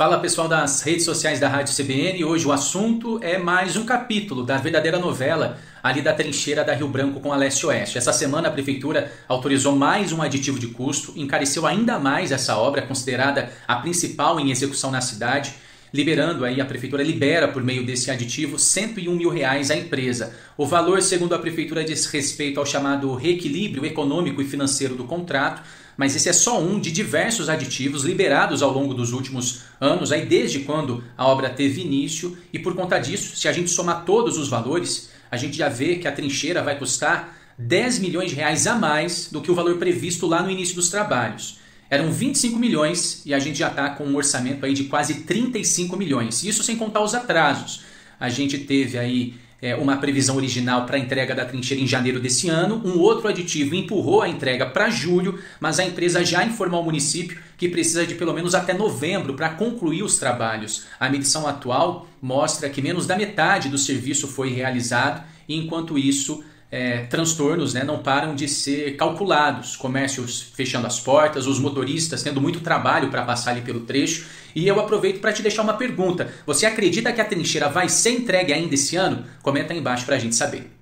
Fala pessoal das redes sociais da Rádio CBN. Hoje o assunto é mais um capítulo da verdadeira novela ali da trincheira da Rio Branco com a Leste Oeste. Essa semana a prefeitura autorizou mais um aditivo de custo, encareceu ainda mais essa obra, considerada a principal em execução na cidade liberando aí a prefeitura libera por meio desse aditivo 101 mil reais à empresa. O valor, segundo a prefeitura, diz respeito ao chamado reequilíbrio econômico e financeiro do contrato, mas esse é só um de diversos aditivos liberados ao longo dos últimos anos, aí desde quando a obra teve início, e por conta disso, se a gente somar todos os valores, a gente já vê que a trincheira vai custar 10 milhões de reais a mais do que o valor previsto lá no início dos trabalhos. Eram 25 milhões e a gente já está com um orçamento aí de quase 35 milhões. Isso sem contar os atrasos. A gente teve aí é, uma previsão original para a entrega da trincheira em janeiro desse ano, um outro aditivo empurrou a entrega para julho, mas a empresa já informou ao município que precisa de pelo menos até novembro para concluir os trabalhos. A medição atual mostra que menos da metade do serviço foi realizado, e enquanto isso, é, transtornos né, não param de ser calculados. Comércios fechando as portas, os motoristas tendo muito trabalho para passar ali pelo trecho. E eu aproveito para te deixar uma pergunta: você acredita que a trincheira vai ser entregue ainda esse ano? Comenta aí embaixo para a gente saber.